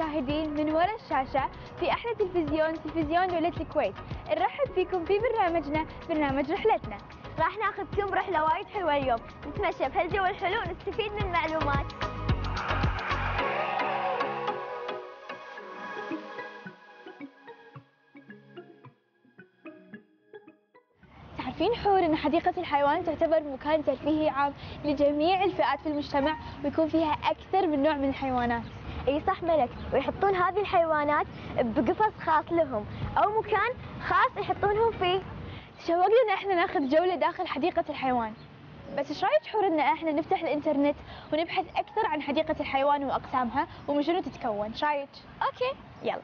المشاهدين من وراء الشاشة في أحلى تلفزيون تلفزيون دولة الكويت. نرحب فيكم في برنامجنا برنامج رحلتنا. راح ناخذكم رحلة وايد حلوة اليوم. نتمشى بهالجو الحلو ونستفيد من معلومات تعرفين حور أن حديقة الحيوان تعتبر مكان ترفيهي عام لجميع الفئات في المجتمع ويكون فيها أكثر من نوع من الحيوانات. إي صح ملك. ويحطون هذه الحيوانات بقفص خاص لهم. أو مكان خاص يحطونهم فيه. شوقنا ان إحنا ناخذ جولة داخل حديقة الحيوان؟ بس إيش رأيك حور ان إحنا نفتح الإنترنت ونبحث أكثر عن حديقة الحيوان وأقسامها ومن شنو تتكون؟ إيش رأيك؟ أوكي. يلا.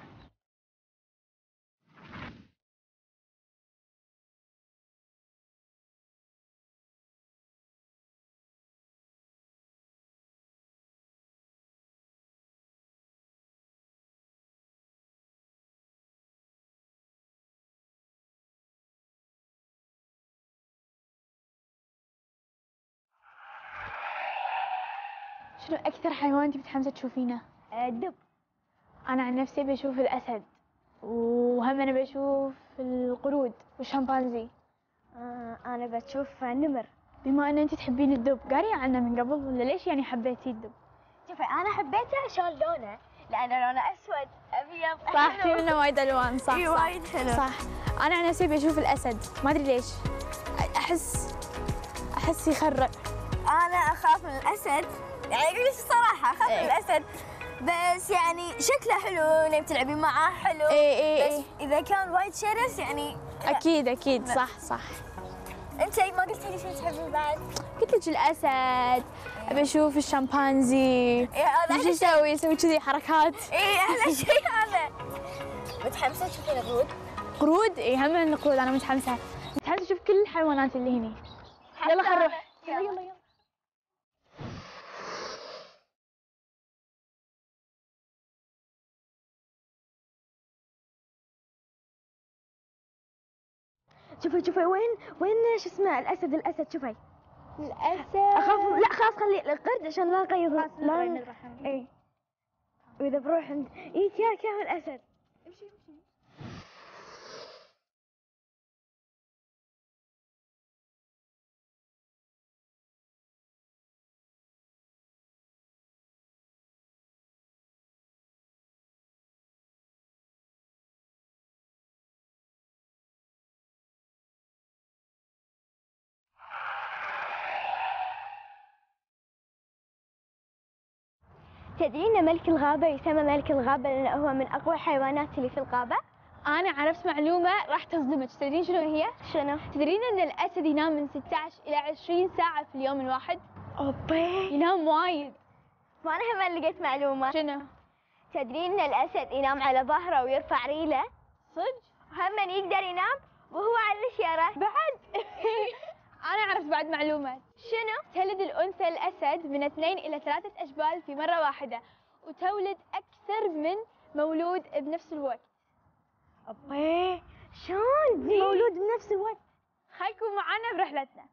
شنو أكثر حيوان انت متحمسه تشوفينه؟ الدب. أنا عن نفسي بشوف الأسد وهم أنا بشوف القرود والشمبانزي. آه أنا بشوف نمر بما أن أنت تحبين الدب قاريه عنه من قبل ولا ليش يعني حبيتي الدب؟ شوفي أنا حبيته عشان لونه لأنه لونه أسود أبيض. صح في. منه وايد ألوان. صح صح وايد حلو. صح. أنا عن نفسي بشوف الأسد. ما أدري ليش. أحس أحس يخرع. أنا أخاف من الأسد. يعني أقول لك الصراحه اخاف من إيه. الاسد بس يعني شكله حلو إنك تلعبين معاه حلو. إيه إيه بس إيه. إذا كان وايد شرس يعني أكيد أكيد. صح صح. أنت ما قلت لي شو تحبين بعد؟ قلت لك الأسد. أبي أشوف الشمبانزي. إيه أحلى يسوي؟ يسوي كذي حركات. إيه أحلى شيء هذا. متحمسة تشوفين القرود؟ قرود؟ اي هم القرود أنا متحمسة. متحمسة أشوف كل الحيوانات اللي هني. يلا خل نروح. يلا يلا. شوفي شوفي وين وين شو اسمه الأسد الأسد شوفي. الأسد. اخاف لا خلاص خلي القرد عشان لا نغير لا. اي وإذا بروح عند اي كيا الأسد. تدرين إن ملك الغابة يسمى ملك الغابة لأنه هو من أقوى الحيوانات اللي في الغابة؟ أنا عرفت معلومة راح تصدمك. تدرين شنو هي؟ شنو؟ تدرين إن الأسد ينام من 16 إلى 20 ساعة في اليوم الواحد. أوبي. ينام وايد. وأنا هم لقيت معلومة. شنو؟ تدرين إن الأسد ينام على ظهره ويرفع ريله؟ صدق؟ هم يقدر ينام وهو على الشيرة بعد. أنا عرفت بعد معلومه شنو؟ تلد الأنثى الأسد من اثنين إلى ثلاثة اشبال في مرة واحدة وتولد أكثر من مولود بنفس الوقت أوبي شلون إيه. مولود بنفس الوقت؟ خليكم معنا برحلتنا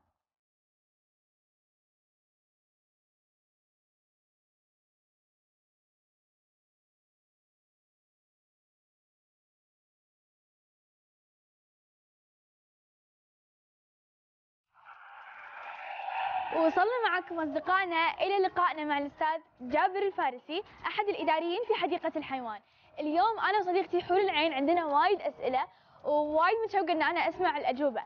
وصلنا معكم أصدقائنا إلى لقائنا مع الأستاذ جابر الفارسي أحد الإداريين في حديقة الحيوان. اليوم أنا وصديقتي حور العين عندنا وايد أسئلة ووايد متشوقة إن أنا أسمع الأجوبة.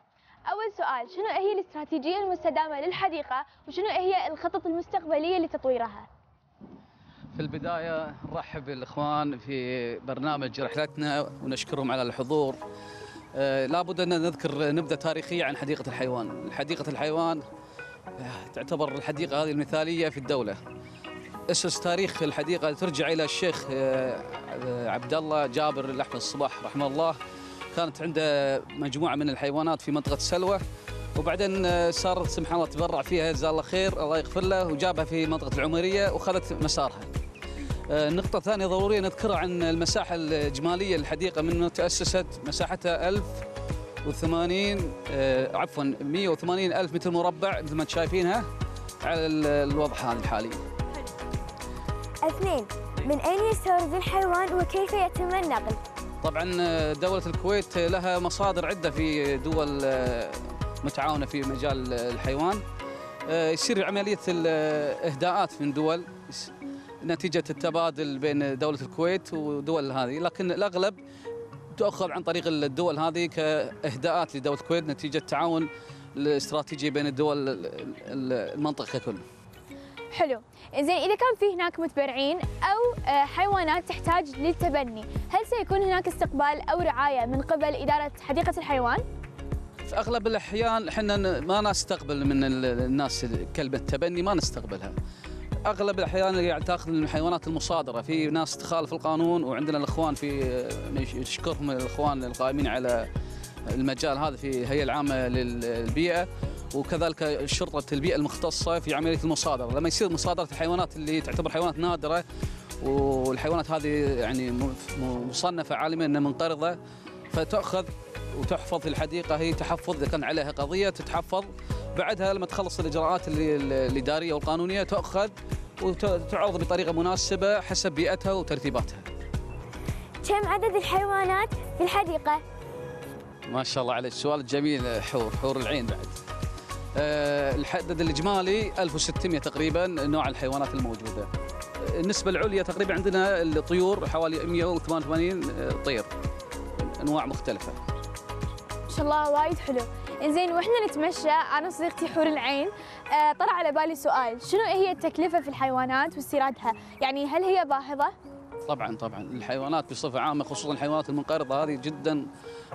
أول سؤال شنو هي الاستراتيجية المستدامة للحديقة وشنو هي الخطط المستقبلية لتطويرها؟ في البداية نرحب بالإخوان في برنامج رحلتنا ونشكرهم على الحضور آه، لابد أن نذكر نبذة تاريخية عن حديقة الحيوان حديقة الحيوان تعتبر الحديقة هذه المثالية في الدولة. أسس تاريخ الحديقة ترجع إلى الشيخ آه، آه، عبد الله جابر الأحمد الصباح رحمه الله. كانت عنده مجموعة من الحيوانات في منطقة سلوى. وبعدين آه، صار سبحان الله تبرع فيها جزاه الله خير الله يغفر له وجابها في منطقة العمرية وخذت مسارها. النقطة الثانية ضرورية نذكرها عن المساحة الإجمالية للحديقة من تأسست مساحتها 1080 آه، عفوا 180 ألف متر مربع مثل ما أنتم شايفينها على ال- الوضع هذا الحالي. اثنين من أين يستورد الحيوان وكيف يتم النقل؟ طبعا آه، دولة الكويت لها مصادر عدة في دول آه، متعاونة في مجال الحيوان. آه، يصير عملية الإهداءات من دول نتيجة التبادل بين دولة الكويت ودول هذه. لكن الأغلب تؤخذ عن طريق الدول هذه كإهداءات لدولة الكويت نتيجة تعاون الاستراتيجي بين الدول ال- ال- المنطقة ككل حلو. زين إذا كان في هناك متبرعين أو آه، حيوانات تحتاج للتبني هل سيكون هناك استقبال أو رعاية من قبل إدارة حديقة الحيوان؟ في أغلب الأحيان إحنا ما نستقبل من ال- الناس كلمة تبني ما نستقبلها. أغلب الأحيان يعني تأخذ من الحيوانات المصادرة. في ناس تخالف القانون وعندنا الإخوان في نش- نشكرهم الإخوان القائمين على المجال هذا في الهيئه العامة للبيئة. وكذلك شرطة البيئة المختصة في عملية المصادرة. لما يصير مصادرة الحيوانات اللي تعتبر حيوانات نادرة والحيوانات هذه يعني مصنفة عالميا إنها منقرضة فتؤخذ وتحفظ في الحديقة. هي تحفظ إذا كان عليها قضية تتحفظ بعدها لما تخلص الإجراءات الاداريه والقانونيه تؤخذ وتعرض بطريقة مناسبة حسب بيئتها وترتيباتها. كم عدد الحيوانات في الحديقة؟ ما شاء الله عليك سؤال جميل حور حور العين بعد. آه، الحدد الإجمالي 1600 تقريبا نوع الحيوانات الموجودة. النسبة العليا تقريبا عندنا الطيور حوالي 188 طير أنواع مختلفة. ما شاء الله وايد حلو زين وإحنا نتمشى. أنا وصديقتي حور العين. آه، طلع على بالي سؤال. شنو هي التكلفة في الحيوانات واستيرادها؟ يعني هل هي باهظة؟ طبعا طبعا. الحيوانات بصفة عامة خصوصا الحيوانات المنقرضة هذه جدا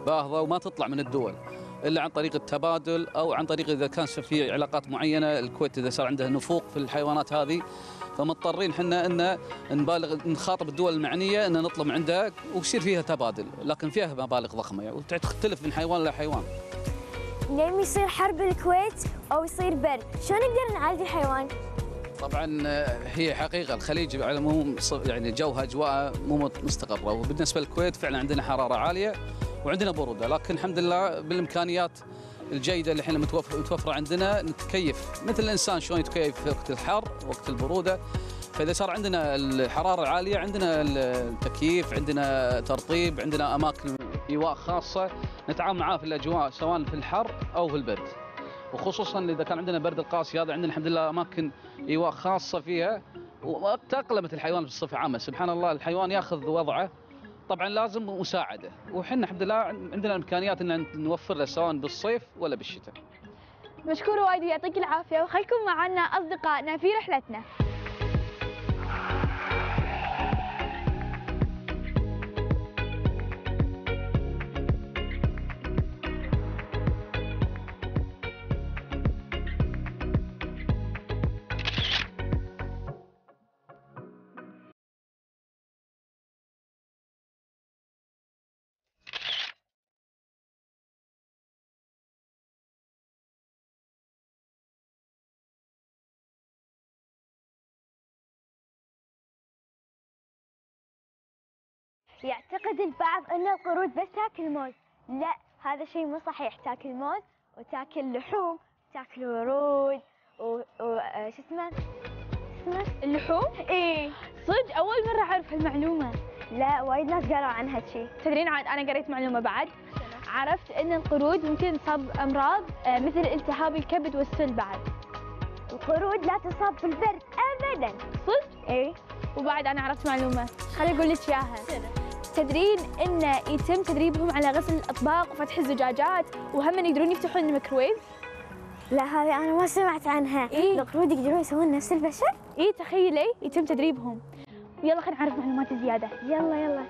باهظة وما تطلع من الدول إلا عن طريق التبادل أو عن طريق إذا كان في علاقات معينة. الكويت إذا صار عندها نفوق في الحيوانات هذه فمضطرين إحنا إن نبالغ نخاطب الدول المعنية إن نطلب عندها ويصير فيها تبادل لكن فيها مبالغ ضخمة يعني وتختلف من حيوان لحيوان لما يصير حرب بالكويت أو يصير برد شلون نقدر نعالج الحيوان؟ طبعا آه، هي حقيقة الخليج على العموم يعني جوها أجواء مو مستقرة. وبالنسبة للكويت فعلا عندنا حرارة عالية وعندنا برودة. لكن الحمد لله بالإمكانيات الجيدة اللي إحنا متوفر متوفرة عندنا نتكيف. مثل الإنسان شلون يتكيف في وقت الحر وقت البرودة. فإذا صار عندنا الحرارة العالية عندنا التكييف عندنا ترطيب عندنا أماكن إيواء خاصة نتعامل معاه في الأجواء سواء في الحر أو في البرد. وخصوصا إذا كان عندنا برد القاسي هذا عندنا الحمد لله أماكن أيواء خاصة فيها. وتأقلمت الحيوان بصفة عامة سبحان الله. الحيوان يأخذ وضعه. طبعا لازم مساعدة. وحنا الحمد لله عندنا الإمكانيات إن نوفر له سواء بالصيف ولا بالشتاء. مشكورة وايد ويعطيك العافية. وخلكم معنا أصدقائنا في رحلتنا. يعتقد البعض أن القرود بس تاكل موز لا هذا شيء مو صحيح. تاكل موز وتاكل لحوم. تاكل ورود و, و... شو اسمه؟ اسمه اللحوم؟ إيه صدق أول مرة أعرف هالمعلومة. لا وايد ناس قالوا عنها شيء تدرين عاد أنا قريت معلومة بعد. عرفت أن القرود ممكن تصاب أمراض آه، مثل التهاب الكبد والسل بعد. القرود لا تصاب بالبرد ابدا. صدق؟ إيه وبعد أنا عرفت معلومة. خليني أقول لك إياها. تدرين أن يتم تدريبهم على غسل الأطباق وفتح الزجاجات وهم يقدرون يفتحون الميكروويف. لا هذه أنا ما سمعت عنها. إيه؟ القرود يقدرون يسوون نفس البشر؟ إيه تخيلي يتم تدريبهم. يلا خلينا نعرف معلومات زيادة. يلا يلا.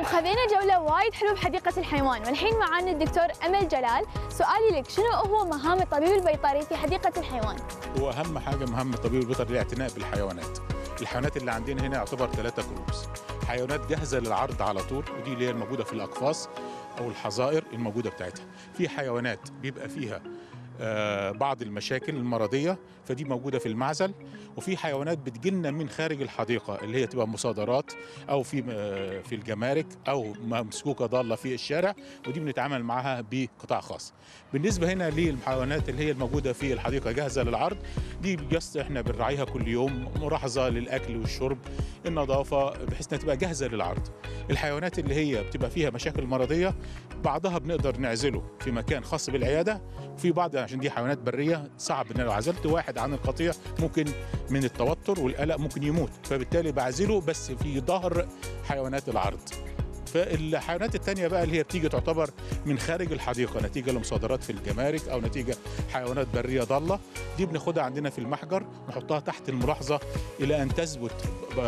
وخذينا جولة وايد حلوة بحديقة الحيوان. والحين معانا الدكتور أمل جلال. سؤالي لك شنو هو مهام الطبيب البيطري في حديقة الحيوان؟ هو أهم حاجة مهم الطبيب البيطري الاعتناء بالحيوانات. الحيوانات اللي عندنا هنا يعتبر ثلاثة جروبس حيوانات جاهزة للعرض على طول ودي اللي هي الموجودة في الأقفاص أو الحظائر الموجودة بتاعتها. في حيوانات بيبقى فيها بعض المشاكل المرضية فدي موجودة في المعزل. وفي حيوانات بتجيلنا من خارج الحديقة اللي هي تبقى مصادرات أو في آه، في الجمارك أو ممسكوكه ضالة في الشارع ودي بنتعامل معاها بقطاع خاص. بالنسبة هنا للحيوانات اللي هي الموجودة في الحديقة جاهزة للعرض دي جست إحنا بنراعيها كل يوم ملاحظة للأكل والشرب النظافة بحيث إنها تبقى جاهزة للعرض. الحيوانات اللي هي بتبقى فيها مشاكل مرضية بعضها بنقدر نعزله في مكان خاص بالعيادة وفي بعض عشان دي حيوانات برية صعب إن لو عزلت واحد عن القطيع ممكن من التوتر والقلق ممكن يموت. فبالتالي بعزله بس في ظهر حيوانات العرض. فالحيوانات التانية بقى اللي هي بتيجي تعتبر من خارج الحديقة نتيجة لمصادرات في الجمارك أو نتيجة حيوانات برية ضالة دي بناخدها عندنا في المحجر نحطها تحت الملاحظة إلى أن تثبت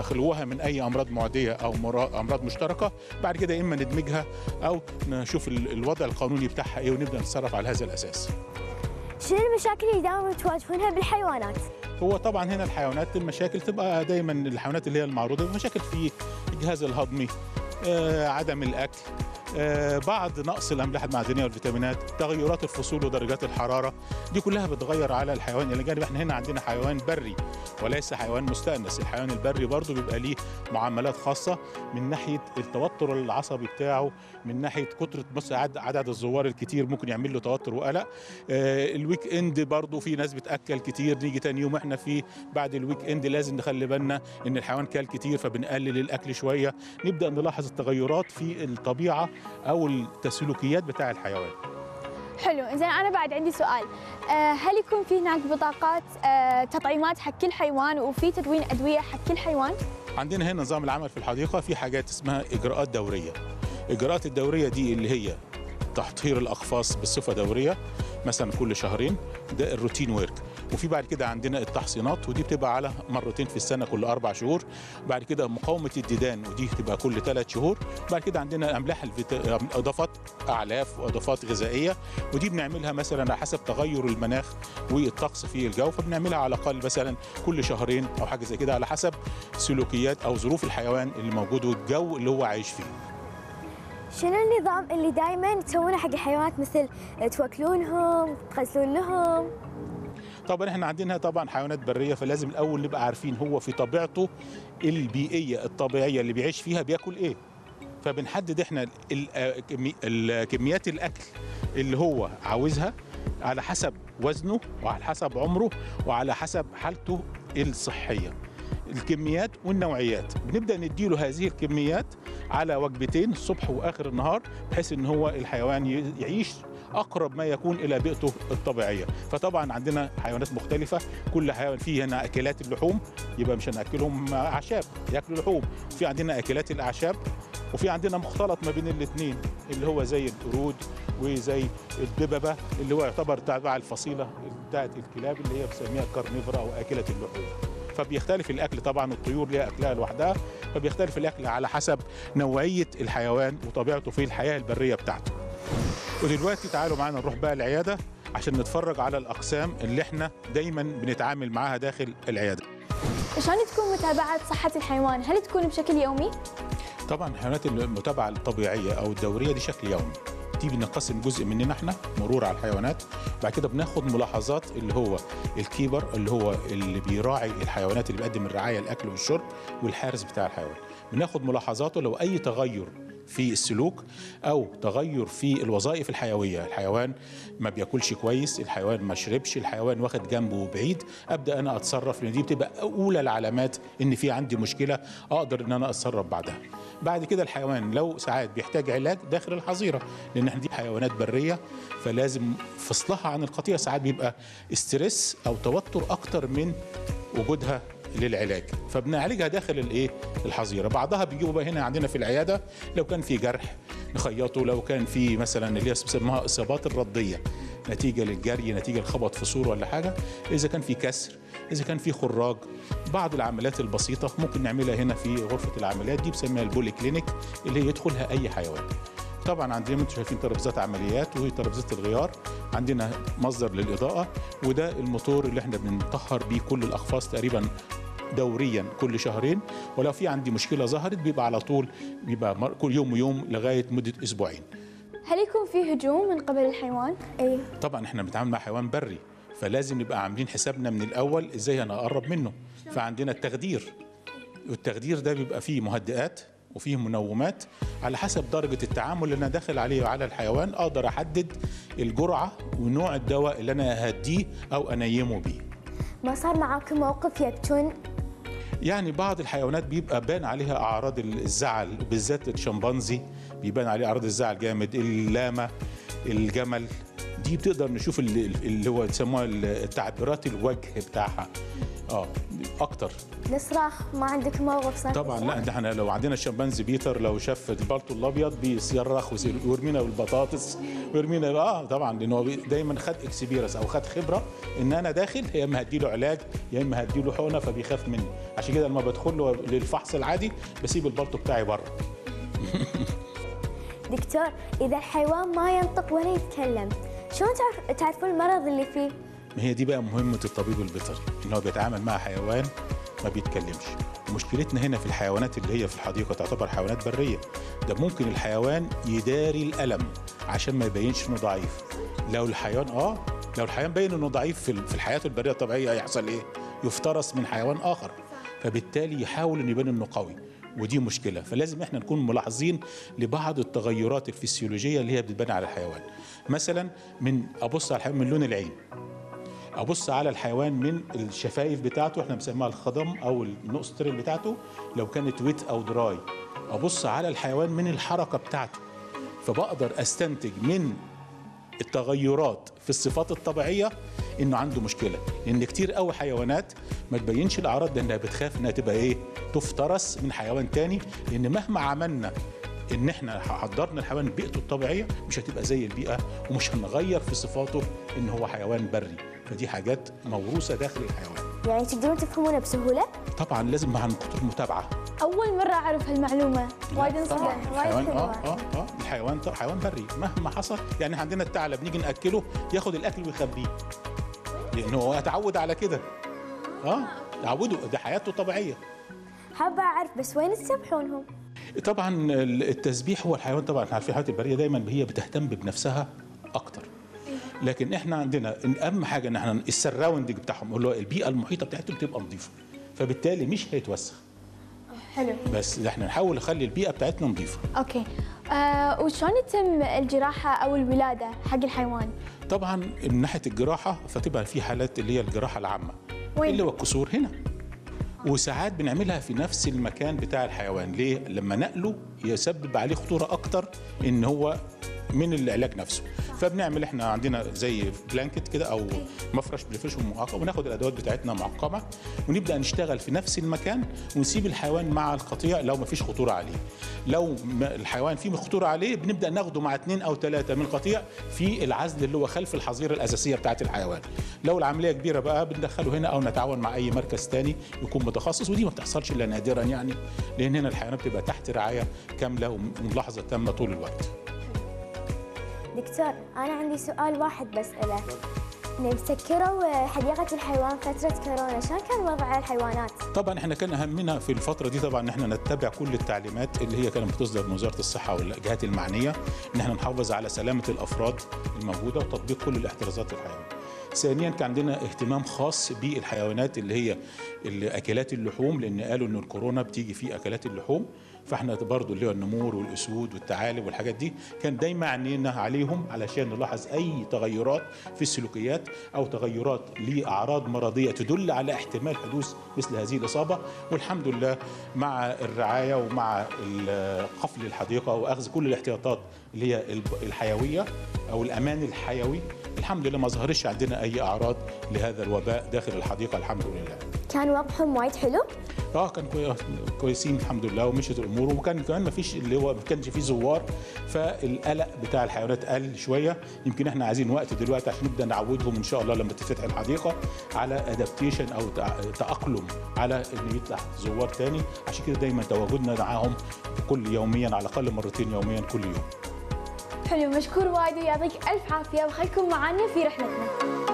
خلوها من أي أمراض معدية أو مرا- أمراض مشتركة. بعد كده إما ندمجها أو نشوف ال- الوضع القانوني بتاعها إيه ونبدأ نتصرف على هذا الأساس. شنو المشاكل اللي دائما تواجهونها بالحيوانات؟ هو طبعا هنا الحيوانات المشاكل تبقى دايما الحيوانات اللي هي المعروضة مشاكل في الجهاز الهضمي آه، عدم الأكل بعض نقص الأملاح المعدنية والفيتامينات تغيرات الفصول ودرجات الحرارة دي كلها بتغير على الحيوان إلى جانب إحنا هنا عندنا حيوان بري وليس حيوان مستأنس. الحيوان البري برضه بيبقى ليه معاملات خاصة من ناحية التوتر العصبي بتاعه من ناحية كتره بص عد- عدد الزوار الكتير ممكن يعمل له توتر وقلق. آه، ال weekend برضه في ناس بتأكل كتير نيجي تاني يوم إحنا في بعد ال weekend لازم نخلي بالنا إن الحيوان كال كتير فبنقلل الأكل شوية. نبدأ نلاحظ التغيرات في الطبيعة أو السلوكيات بتاع الحيوان. حلو. زين أنا بعد عندي سؤال. آه، هل يكون في هناك بطاقات آه، تطعيمات حق كل حيوان وفي تدوين أدوية حق كل حيوان؟ عندنا هنا نظام العمل في الحديقة في حاجات اسمها إجراءات دورية. الاجراءات الدورية دي اللي هي تطهير الأقفاص بصفة دورية مثلا كل شهرين ده الروتين ورك وفي بعد كده عندنا التحصينات ودي بتبقى على مرتين في السنة كل أربع شهور. بعد كده مقاومة الديدان ودي تبقى كل ثلاث شهور. بعد كده عندنا أملاح الفيت... أضافات أعلاف وأضافات غذائية ودي بنعملها مثلا على حسب تغير المناخ والطقس في الجو فبنعملها على الأقل مثلا كل شهرين أو حاجة زي كده على حسب سلوكيات أو ظروف الحيوان اللي موجود والجو اللي هو عايش فيه. شنو النظام اللي دائما تسوونه حق الحيوانات؟ مثل تواكلونهم تغسلون لهم طبعا إحنا عندنا طبعا حيوانات برية فلازم الأول نبقى عارفين هو في طبيعته البيئية الطبيعية اللي بيعيش فيها بياكل إيه. فبنحدد إحنا كميات الأكل اللي هو عاوزها على حسب وزنه وعلى حسب عمره وعلى حسب حالته الصحية. الكميات والنوعيات. بنبدأ نديله هذه الكميات على وجبتين الصبح وآخر النهار بحيث إن هو الحيوان يعيش أقرب ما يكون إلى بيئته الطبيعية. فطبعا عندنا حيوانات مختلفة. كل حيوان فيه هنا أكلات اللحوم. يبقى مش هنأكلهم أعشاب ياكلوا لحوم. في عندنا أكلات الأعشاب وفي عندنا مختلط ما بين الاثنين اللي هو زي القرود وزي الدببة اللي هو يعتبر تبع الفصيلة بتاعت الكلاب اللي هي بنسميها كارنيفرا أو أكلة اللحوم. فبيختلف الأكل طبعا الطيور ليها أكلها لوحدها. فبيختلف الأكل على حسب نوعية الحيوان وطبيعته في الحياة البرية بتاعته. ودلوقتي تعالوا معانا نروح بقى العيادة عشان نتفرج على الأقسام اللي إحنا دايما بنتعامل معاها داخل العيادة شلون تكون متابعة صحة الحيوان؟ هل تكون بشكل يومي؟ طبعا الحيوانات المتابعة الطبيعية أو الدورية دي شكل يومي دي بنقسم جزء مننا إحنا مرور على الحيوانات بعد كده بناخد ملاحظات اللي هو الكيبر اللي هو اللي بيراعي الحيوانات اللي بيقدم الرعاية الأكل والشرب والحارس بتاع الحيوان بناخد ملاحظاته لو أي تغير في السلوك أو تغير في الوظائف الحيوية. الحيوان ما بياكلش كويس الحيوان ما شربش الحيوان واخد جنبه بعيد. أبدأ أنا أتصرف لأن دي بتبقى أولى العلامات إن في عندي مشكلة أقدر إن أنا أتصرف بعدها. بعد كده الحيوان لو ساعات بيحتاج علاج داخل الحظيرة لأن إحنا دي حيوانات برية فلازم فصلها عن القطيع ساعات بيبقى stress أو توتر أكتر من وجودها للعلاج. فبنعالجها داخل الايه؟ الحظيرة. بعضها بيجيبوا بقى هنا عندنا في العيادة لو كان في جرح نخيطه لو كان في مثلا اللي هي بيسموها إصابات الرديه نتيجة للجري نتيجة لخبط في سور ولا حاجة. إذا كان في كسر إذا كان في خراج بعض العمليات البسيطة ممكن نعملها هنا في غرفة العمليات دي بسميها البولي كلينيك اللي هي يدخلها أي حيوان. طبعا عندنا أنتم شايفين ترابيزات عمليات وهي ترابيزات الغيار. عندنا مصدر للإضاءة وده الموتور اللي إحنا بنطهر بيه كل الأقفاص تقريبا دوريا كل شهرين ولو في عندي مشكلة ظهرت بيبقى على طول بيبقى كل يوم ويوم لغاية مدة أسبوعين. هل يكون في هجوم من قبل الحيوان؟ أي. طبعا إحنا بنتعامل مع حيوان بري فلازم نبقى عاملين حسابنا من الأول إزاي أنا أقرب منه. فعندنا التخدير والتخدير ده بيبقى فيه مهدئات وفيه منومات على حسب درجة التعامل اللي أنا داخل عليه على الحيوان أقدر أحدد الجرعة ونوع الدواء اللي أنا أهديه أو أنيمه بيه. ما صار معاكم موقف يبكون يعني بعض الحيوانات بيبقى بان عليها أعراض الزعل بالذات الشمبانزي بيبان عليه أعراض الزعل جامد اللاما الجمل دي بتقدر نشوف اللي, اللي هو يسموها التعبيرات الوجه بتاعها. آه أكتر. نصرخ ما عندك موقف صار طبعا لا ده إحنا لو عندنا الشمبانزي بيتر لو شاف البلطو الأبيض بيصرخ ويرمينا بالبطاطس ويرمينا آه طبعا لأنه هو دايما خد experience أو خد خبرة إن أنا داخل يا إما هدي له علاج يا إما هدي له حقنة فبيخاف مني. عشان كده لما بدخل له للفحص العادي بسيب البلطو بتاعي بره. دكتور إذا الحيوان ما ينطق ولا يتكلم شلون تعرف تعرفون المرض اللي فيه؟ ما هي دي بقى مهمة الطبيب البيطري إن هو بيتعامل مع حيوان ما بيتكلمش. مشكلتنا هنا في الحيوانات اللي هي في الحديقة تعتبر حيوانات برية. ده ممكن الحيوان يداري الألم عشان ما يبينش إنه ضعيف. لو الحيوان آه لو الحيوان باين إنه ضعيف في الحياة البرية الطبيعية هيحصل إيه؟ يفترس من حيوان آخر. فبالتالي يحاول إنه يبان إنه قوي. ودي مشكلة. فلازم إحنا نكون ملاحظين لبعض التغيرات الفسيولوجية اللي هي بتبان على الحيوان. مثلا من أبص على الحيوان من لون العين. أبص على الحيوان من الشفايف بتاعته إحنا بنسميها الخطم أو ال nostril بتاعته لو كانت wet أو dry أبص على الحيوان من الحركة بتاعته. فبقدر أستنتج من التغيرات في الصفات الطبيعية إنه عنده مشكلة. لأن كتير قوي حيوانات ما تبينش الأعراض لانها بتخاف إنها تبقى إيه تفترس من حيوان تاني. لأن مهما عملنا إن إحنا حضرنا الحيوان بيئته الطبيعية مش هتبقى زي البيئة ومش هنغير في صفاته إن هو حيوان بري. فدي حاجات موروثة داخل الحيوان. يعني تقدرون تفهمونه بسهولة؟ طبعا لازم مع كتر متابعة. أول مرة أعرف هالمعلومة. وايد انصدمت وايد الحيوان آه آه آه. الحيوان حيوان بري. مهما حصل يعني عندنا الثعلب نيجي نأكله ياخد الأكل ويخبيه. لأنه هو اتعود على كده. آه تعوده ده حياته طبيعية. حابة أعرف بس وين تسبحونهم طبعا التسبيح هو الحيوان. طبعا إحنا عارفين الحيوانات البرية دايما هي بتهتم بنفسها أكتر. لكن إحنا عندنا أهم حاجة إن إحنا السراوندنج بتاعهم اللي هو البيئة المحيطة بتاعتهم تبقى نظيفة. فبالتالي مش هيتوسخ. حلو. بس إحنا نحاول نخلي البيئة بتاعتنا نظيفة. okay. آه وشلون يتم الجراحة أو الولادة حق الحيوان؟ طبعا من ناحية الجراحة فتبقى في حالات اللي هي الجراحة العامة وين؟ اللي هو الكسور هنا وساعات بنعملها في نفس المكان بتاع الحيوان ليه لما نقله يسبب عليه خطورة أكتر إن هو من العلاج نفسه. فبنعمل إحنا عندنا زي blanket كده أو مفرش بنفرشه معقم وناخد الأدوات بتاعتنا معقمة ونبدأ نشتغل في نفس المكان ونسيب الحيوان مع القطيع لو ما فيش خطورة عليه. لو الحيوان فيه خطورة عليه بنبدأ ناخده مع اثنين أو ثلاثة من القطيع في العزل اللي هو خلف الحظيرة الأساسية بتاعه الحيوان. لو العملية كبيرة بقى بندخله هنا أو نتعاون مع أي مركز تاني يكون متخصص ودي ما بتحصلش إلا نادرا يعني لأن هنا الحيوانات بتبقى تحت رعاية كاملة وملاحظة تامة طول الوقت. دكتور أنا عندي سؤال واحد بساله مسكروا حديقة الحيوان فترة كورونا شلون كان وضع الحيوانات؟ طبعا إحنا كان اهمنا في الفترة دي طبعا إن إحنا نتبع كل التعليمات اللي هي كانت بتصدر من وزارة الصحة والجهات المعنية إن إحنا نحافظ على سلامة الأفراد الموجودة وتطبيق كل الاحترازات للحيوان. ثانيا كان عندنا اهتمام خاص بالحيوانات اللي هي اكلات اللحوم لأن قالوا ان الكورونا بتيجي في أكلات اللحوم. فاحنا برضو اللي هو النمور والأسود والثعالب والحاجات دي كان دايما عينينا عليهم علشان نلاحظ أي تغيرات في السلوكيات أو تغيرات لأعراض مرضية تدل على احتمال حدوث مثل هذه الإصابة. والحمد لله مع الرعاية ومع قفل الحديقة وأخذ كل الاحتياطات اللي هي الحيوية أو الأمان الحيوي الحمد لله ما ظهرش عندنا أي أعراض لهذا الوباء داخل الحديقة الحمد لله. كان وضعهم وايد حلو؟ آه كان كوي- كويسين الحمد لله ومشيت الأمور. وكان كمان ما فيش اللي هو ما كانش فيه زوار فالقلق بتاع الحيوانات قل شوية. يمكن إحنا عايزين وقت دلوقتي عشان نبدأ نعودهم إن شاء الله لما تتفتح الحديقة على ادابتيشن أو تأقلم على إن يطلع زوار تاني. عشان كده دايما تواجدنا معاهم كل يوميا على الأقل مرتين يوميا كل يوم. حلو مشكور وايد ويعطيك ألف عافية وخليكم معنا في رحلتنا.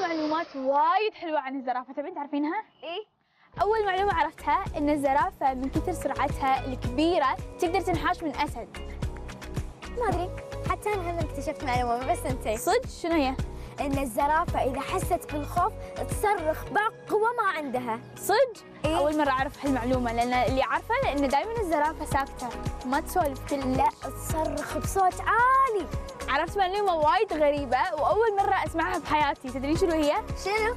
معلومات وايد حلوة عن الزرافة. تبين تعرفينها؟ إيه. أول معلومة عرفتها إن الزرافة من كثر سرعتها الكبيرة تقدر تنحاش من أسد. ما أدري. حتى أنا هم اكتشفت معلومة بس انت صدق؟ شنو هي؟ إن الزرافة إذا حست بالخوف تصرخ بقوه ما عندها. صدق؟ إيه؟ أول مرة أعرف هالمعلومة لأن اللي عارفة لأن دائما الزرافة ساكته ما تسولف. كل لا تصرخ بصوت عالي. عرفت معلومه وايد غريبة وأول مرة أسمعها بحياتي تدري شنو هي؟ شنو؟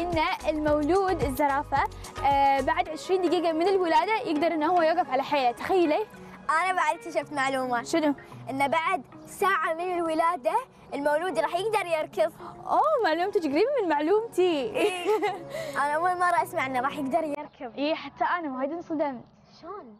إن المولود الزرافة آه بعد 20 دقيقة من الولادة يقدر إنه هو يوقف على حيله. تخيلي. أنا بعد اكتشفت معلومة. شنو؟ إن بعد ساعة من الولادة المولود راح يقدر يركض. أوه معلومتك قريبة من معلومتي. أنا أول مرة أسمع إنه راح يقدر يركض. إيه حتى أنا وايد انصدمت. شلون؟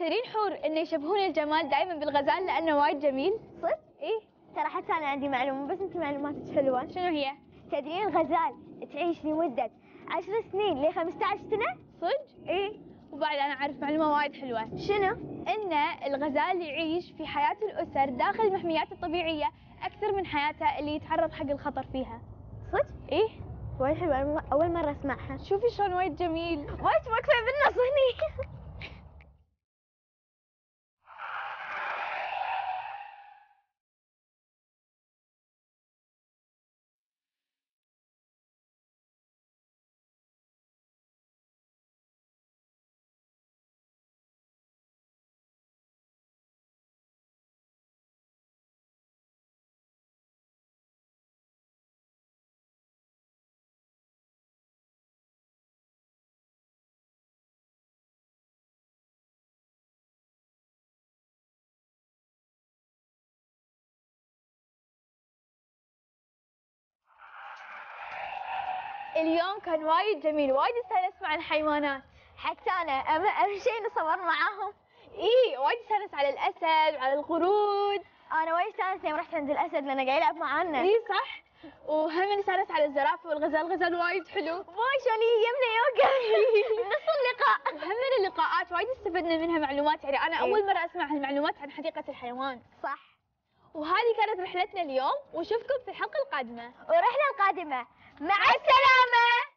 تدرين حور انه يشبهون الجمال دائما بالغزال لأنه وايد جميل. صدق؟ إيه. ترى حتى أنا عندي معلومة بس أنت معلوماتك حلوة. شنو هي؟ تدرين الغزال تعيش لمدة 10 سنين ل 15 سنة؟ صدق؟ إيه. وبعد أنا أعرف معلومة وايد حلوة. شنو؟ إن الغزال يعيش في حياة الأسر داخل المحميات الطبيعية أكثر من حياته اللي يتعرض حق الخطر فيها. صدق؟ إيه. وايد حلوة أول مرة أسمعها. شوفي شلون وايد جميل. وايد واقفه بالنص هني. اليوم كان وايد جميل وايد استانست مع الحيوانات. حتى أنا أهم شيء نصور معاهم. إيه وايد استانست على الأسد وعلى القرود. أنا وايد استانست يوم رحت عند الأسد لأنه قاعد يلعب معانا. إيه صح. وهم استانست على الزرافة والغزال الغزال وايد حلو. واي شلون يمنا يوقف نص اللقاء. وهم من اللقاءات وايد استفدنا منها معلومات. يعني أنا. أول مرة أسمع هالمعلومات عن حديقة الحيوان. صح. وهذه كانت رحلتنا اليوم ونشوفكم في الحلقة القادمة. ورحلة القادمة. مع السلامة.